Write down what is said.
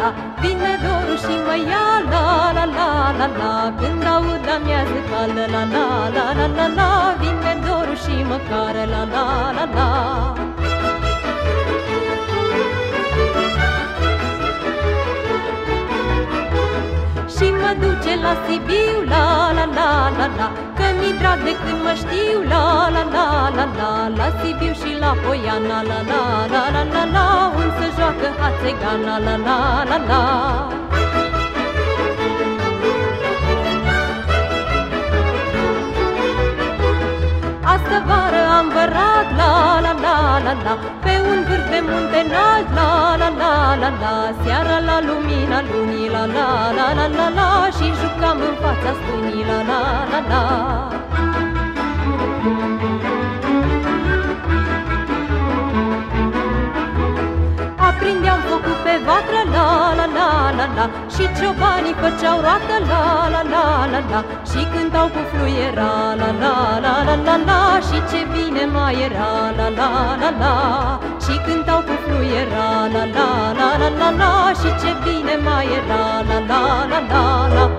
la Vine dorul și mă ia la la la la la Când aud la miază caldă la la la la la la Vine dorul și mă care la la la la Și mă duce la Sibiu, la la la la la Că mi drag de când mă știu, la la la la la La Sibiu și la Poiana, la la la la la la Unde se joacă hațegana, la la la la Astă vară am vărat, la la la la la Pe un vârf de munte înalt, la la la la la Seara la lumina lunii, la la la la la la Și jucam în fața stânii, la la la la la la la Și ciobanii făceau roată, la la la la la Și cântau cu fluiera, la la la la la la Și ce bine mai era, la la la la Și cântau cu fluiera, la la la la la la Și ce bine mai era, la la la la la